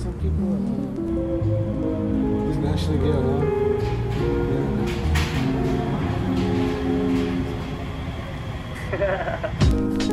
some people. are He's uh, naturally good, huh? Yeah.